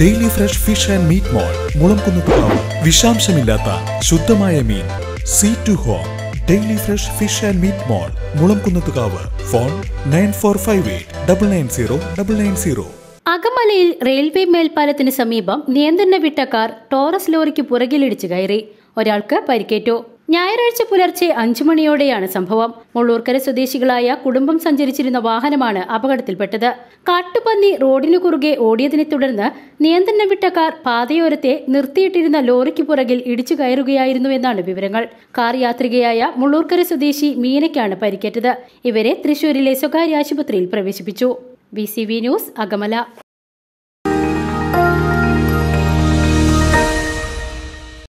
Daily fresh fish and meat mall Mulamkunnathukavu വിഷാംശമില്ലാത്ത ശുദ്ധമായ മീൻ. Sea to home daily fresh fish and meat mall Mulamkunnathukavu. Phone nine four five eight double nine zero double nine zero അകമലയിൽ railway മേൽപ്പാലത്തിന് സമീപം നിയന്ത്രണ വിട്ട car Taurus ലോറിക്ക് പുറകിലിടിച്ച് കയറി. ഒരാൾക്ക് പരിക്കേറ്റു. ഞായറാഴ്ച പുലർച്ചെ അഞ്ചു മണിയോടെയാണ് സംഭവം. മുള്ളൂർക്കര സ്വദേശികളായ കുടുംബം സഞ്ചരിച്ചിരുന്ന വാഹനമാണ് അപകടത്തിൽപ്പെട്ടത്. കാട്ടുപന്നി റോഡിനു കുറുകെ ഓടിയതിനെ തുടർന്ന് നിയന്ത്രണം വിട്ട കാർ പാതയോരത്തെ നിർത്തിയിട്ടിരുന്ന ലോറിക്ക് പുറകിൽ ഇടിച്ചു കയറുകയായിരുന്നുവെന്നാണ് വിവരങ്ങൾ. കാർ യാത്രികയായ മുള്ളൂർക്കര സ്വദേശി മീനയ്ക്കാണ് പരിക്കേറ്റത്. ഇവരെ തൃശൂരിലെ സ്വകാര്യ ആശുപത്രിയിൽ പ്രവേശിപ്പിച്ചു. B news Akamala.